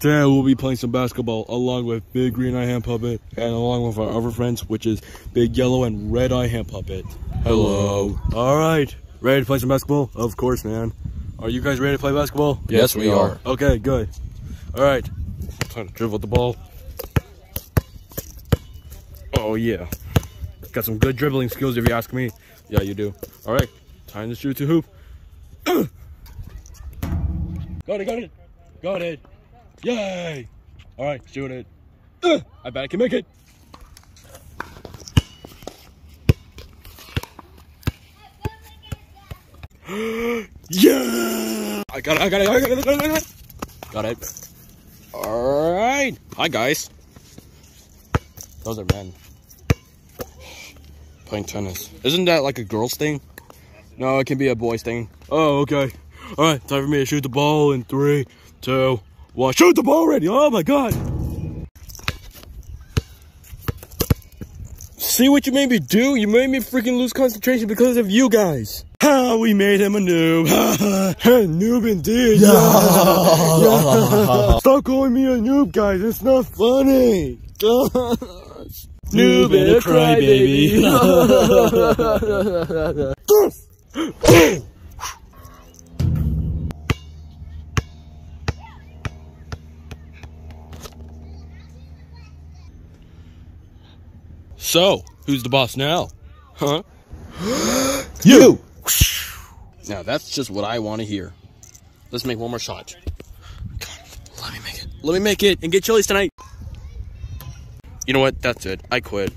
Today we'll be playing some basketball along with Big Green Eye Hand Puppet and along with our other friends, which is Big Yellow and Red Eye Hand Puppet. Hello. All right. Ready to play some basketball? Of course, man. Are you guys ready to play basketball? Yes, we are. Okay, good. All right. Time to dribble the ball. Oh, yeah. Got some good dribbling skills if you ask me. Yeah, you do. All right. Time to shoot to hoop. got it, got it. Got it. Yay! All right, shoot it. Uh, I bet I can make it. yeah! I got it, I got it, I got it, I got it, I got it. Got it. All right. Hi, guys. Those are men. Playing tennis. Isn't that like a girl's thing? No, it can be a boy's thing. Oh, okay. All right, time for me to shoot the ball in three, two, one. Shoot the ball already! Oh my god! See what you made me do? You made me freaking lose concentration because of you guys. Ha! We made him a noob. noob indeed. Yeah. yeah. Stop calling me a noob, guys. It's not funny. Gosh. Noob and a crybaby. So, who's the boss now? Huh? you! Now, that's just what I want to hear. Let's make one more shot. Come on, let me make it. Let me make it and get Chili's tonight. You know what? That's it. I quit.